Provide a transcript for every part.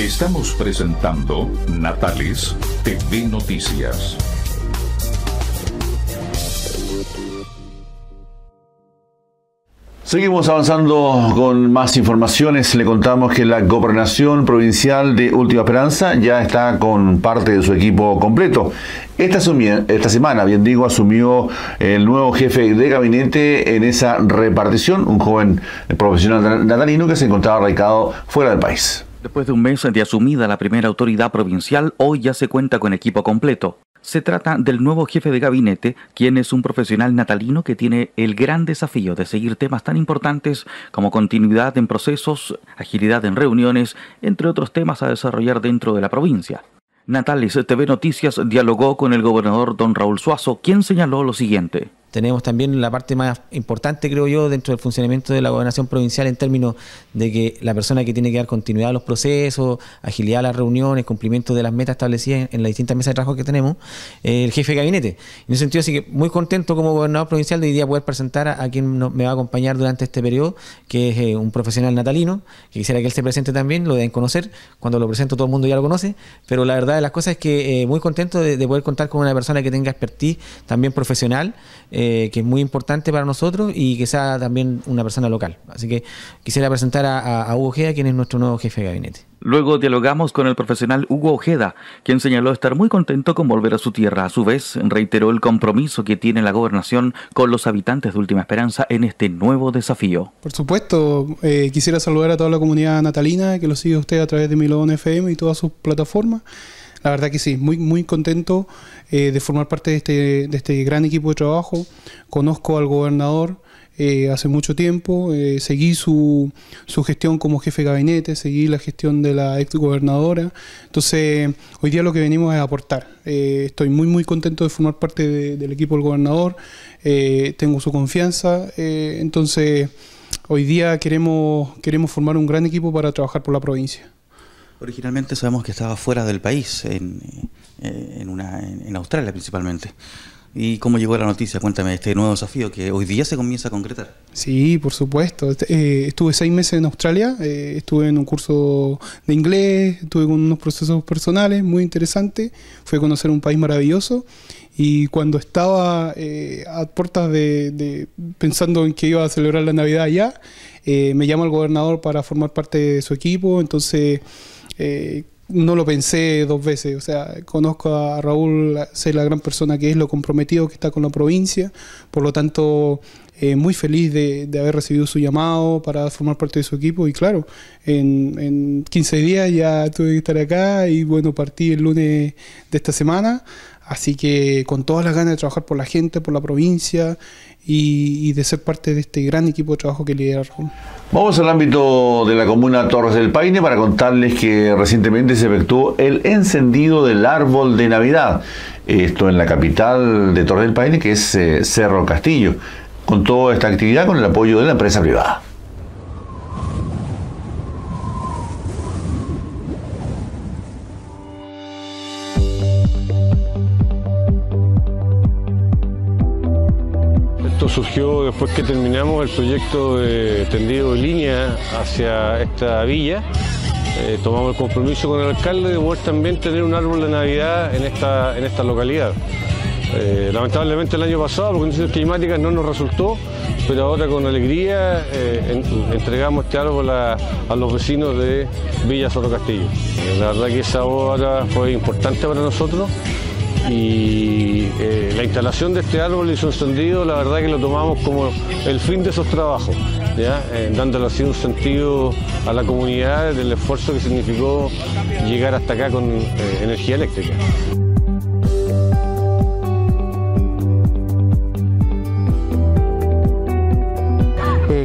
Estamos presentando Natales TV Noticias. Seguimos avanzando con más informaciones. Le contamos que la gobernación provincial de Última Esperanza ya está con parte de su equipo completo. Esta, esta semana, bien digo, asumió el nuevo jefe de gabinete en esa repartición, un joven profesional natalino que se encontraba radicado fuera del país. Después de un mes de asumida la primera autoridad provincial, hoy ya se cuenta con equipo completo. Se trata del nuevo jefe de gabinete, quien es un profesional natalino que tiene el gran desafío de seguir temas tan importantes como continuidad en procesos, agilidad en reuniones, entre otros temas a desarrollar dentro de la provincia. Natales TV Noticias dialogó con el gobernador don Raúl Suazo, quien señaló lo siguiente. Tenemos también la parte más importante, creo yo, dentro del funcionamiento de la gobernación provincial en términos de que la persona que tiene que dar continuidad a los procesos, agilidad a las reuniones, cumplimiento de las metas establecidas en las distintas mesas de trabajo que tenemos, eh, el jefe de gabinete. En ese sentido, así que muy contento como gobernador provincial de hoy día poder presentar a, quien me va a acompañar durante este periodo, que es eh, un profesional natalino, que quisiera que él se presente también, lo deben conocer, cuando lo presento todo el mundo ya lo conoce, pero la verdad de las cosas es que eh, muy contento de, poder contar con una persona que tenga expertise también profesional. Que es muy importante para nosotros y que sea también una persona local. Así que quisiera presentar a, Hugo Ojeda, quien es nuestro nuevo jefe de gabinete. Luego dialogamos con el profesional Hugo Ojeda, quien señaló estar muy contento con volver a su tierra. A su vez, reiteró el compromiso que tiene la gobernación con los habitantes de Última Esperanza en este nuevo desafío. Por supuesto, eh, quisiera saludar a toda la comunidad natalina que lo sigue usted a través de Milón FM y todas sus plataformas. La verdad que sí, muy, muy contento eh, de formar parte de este, de este gran equipo de trabajo. Conozco al gobernador eh, hace mucho tiempo, eh, seguí su, su, gestión como jefe de gabinete, seguí la gestión de la ex gobernadora. Entonces, hoy día lo que venimos es aportar. estoy muy, muy contento de formar parte del equipo del gobernador, tengo su confianza. entonces, hoy día queremos, queremos formar un gran equipo para trabajar por la provincia. Originalmente sabemos que estaba fuera del país, en, eh, en, una, en Australia principalmente. ¿Y cómo llegó la noticia? Cuéntame este nuevo desafío que hoy día se comienza a concretar. Sí, por supuesto. Este, eh, estuve seis meses en Australia, eh, estuve en un curso de inglés, estuve con unos procesos personales muy interesantes, fui a conocer un país maravilloso y cuando estaba a puertas de, pensando en que iba a celebrar la Navidad allá, me llama el gobernador para formar parte de su equipo, entonces eh, no lo pensé dos veces, o sea, conozco a Raúl, sé la gran persona que es, lo comprometido que está con la provincia, por lo tanto, eh, muy feliz de, haber recibido su llamado para formar parte de su equipo. Y claro, en, en 15 días ya tuve que estar acá y bueno, partí el lunes de esta semana, así que con todas las ganas de trabajar por la gente, por la provincia y, de ser parte de este gran equipo de trabajo que lidera Raúl. Vamos al ámbito de la comuna Torres del Paine para contarles que recientemente se efectuó el encendido del árbol de Navidad. Esto en la capital de Torres del Paine, que es eh, Cerro Castillo. Con toda esta actividad con el apoyo de la empresa privada. Surgió después que terminamos el proyecto de tendido de línea hacia esta villa. Eh, tomamos el compromiso con el alcalde de poder también tener un árbol de Navidad en esta, en esta localidad. Eh, lamentablemente el año pasado por condiciones climáticas no nos resultó, pero ahora con alegría eh, entregamos este árbol a, los vecinos de Villa Soto Castillo. la verdad que esa obra fue importante para nosotros y eh, la instalación de este árbol y su encendido, la verdad que lo tomamos como el fin de esos trabajos, eh, dándole así un sentido a la comunidad del esfuerzo que significó llegar hasta acá con eh, energía eléctrica.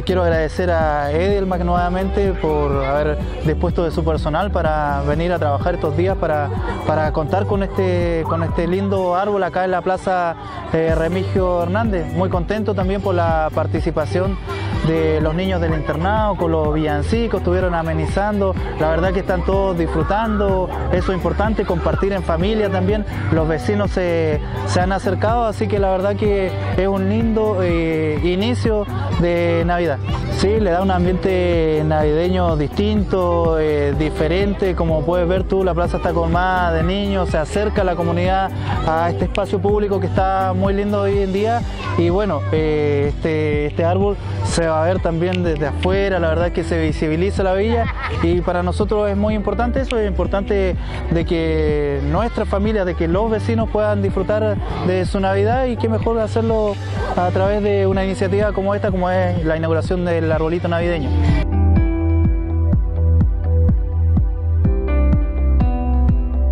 Quiero agradecer a Edelmac nuevamente por haber dispuesto de su personal para venir a trabajar estos días, para, para contar con este, con este lindo árbol acá en la Plaza eh, Remigio Hernández. Muy contento también por la participación de los niños del internado con los villancicos, estuvieron amenizando, la verdad que están todos disfrutando, eso es importante, compartir en familia también, los vecinos se, han acercado, así que la verdad que es un lindo eh, inicio de Navidad. Sí, le da un ambiente navideño distinto, eh, diferente, como puedes ver tú, la plaza está colmada de niños, se acerca la comunidad a este espacio público que está muy lindo hoy en día. Y bueno, eh, este, este árbol se va a ver también desde afuera, la verdad es que se visibiliza la villa y para nosotros es muy importante eso, es importante de que nuestras familias, de que los vecinos puedan disfrutar de su Navidad y qué mejor hacerlo a través de una iniciativa como esta, como es la inauguración del arbolito navideño.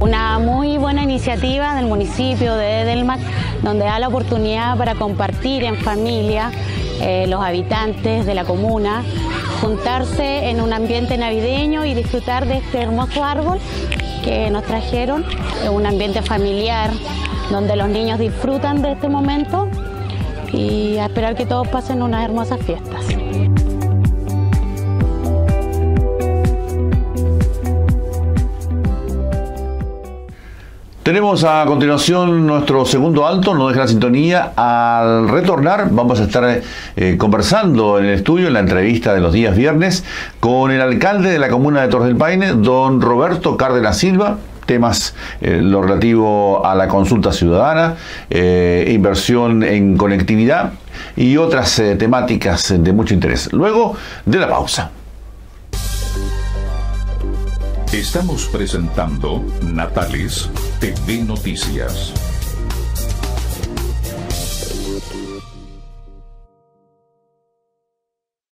Una muy buena iniciativa del municipio de Edelmac, donde da la oportunidad para compartir en familia eh, los habitantes de la comuna, juntarse en un ambiente navideño y disfrutar de este hermoso árbol que nos trajeron, un ambiente familiar donde los niños disfrutan de este momento y a esperar que todos pasen unas hermosas fiestas. Tenemos a continuación nuestro segundo alto, no deja la sintonía. Al retornar vamos a estar eh, conversando en el estudio, en la entrevista de los días viernes, con el alcalde de la comuna de Torres del Paine, don Roberto Cárdenas Silva, temas eh, lo relativo a la consulta ciudadana, eh, inversión en conectividad y otras temáticas de mucho interés. Luego de la pausa. Estamos presentando Natales TV Noticias.